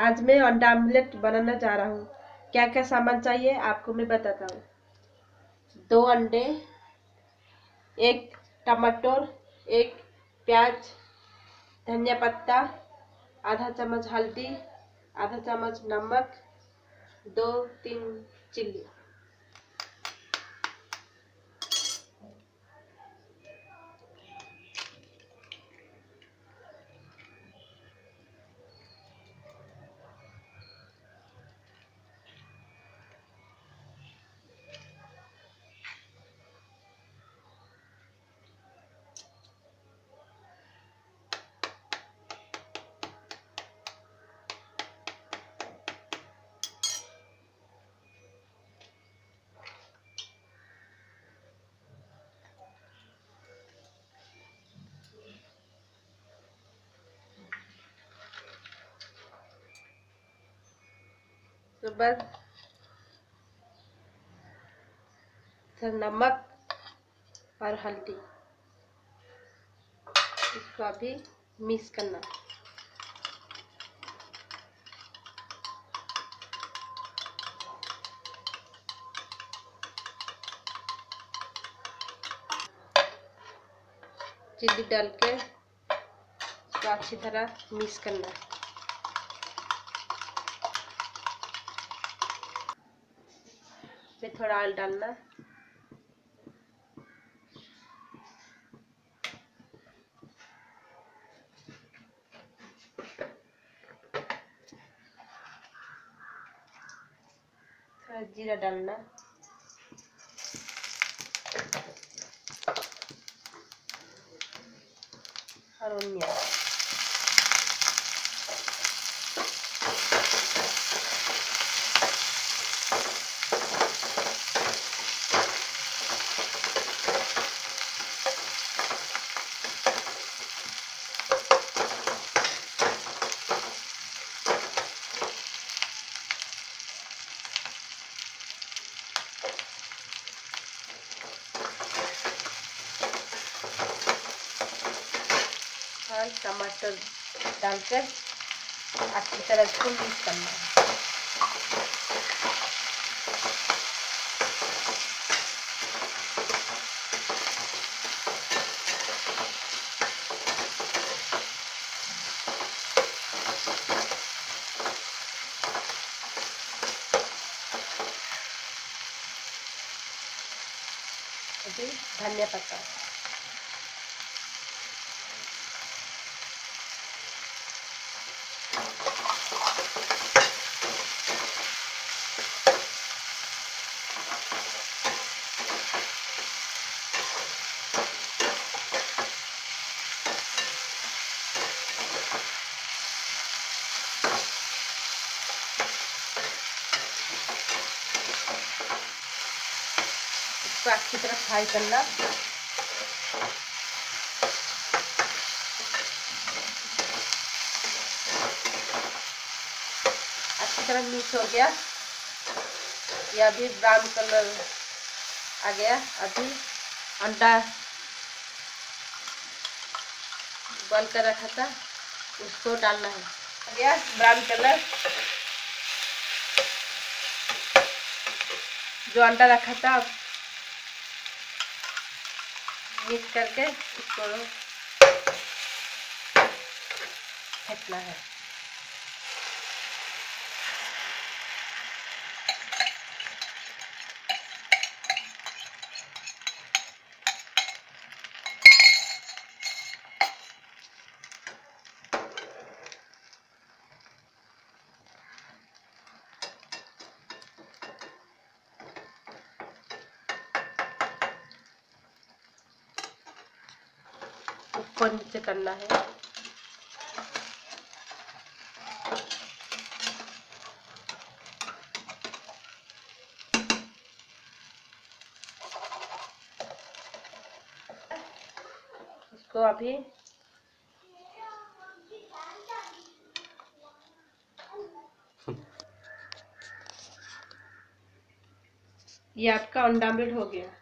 आज मैं अंडा आमलेट बनाना चाह रहा हूँ। क्या क्या सामान चाहिए, आपको मैं बताता हूँ। दो अंडे, एक टमाटर, एक प्याज, धनिया पत्ता, आधा चम्मच हल्दी, आधा चम्मच नमक, दो, तीन चिल्ली। उसके बाद नमक और हल्दी। इसको अभी मिक्स करना। चिल्ली डाल के अच्छी तरह मिक्स करना। इसमें Meteoral'den de. Cira dalna. Aronya. और टमाटर डालकर अच्छी तरह इसको मिक्स करना है धनिया पत्ता इसको अच्छी तरह फ्राई करना। अच्छी तरह मिक्स हो गया। ये अभी ब्राउन कलर आ गया। अभी अंडा बल कर रखा था, उसको डालना है। आ गया ब्राउन कलर जो अंडा रखा था मिक्स करके इसको फेंकना है। ऊपर नीचे करना है? इसको अभी ये आपका अंडा हो गया।